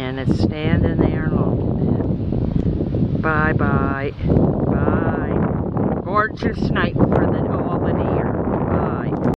and it's standing there looking it. Bye bye. Bye. Gorgeous night for the.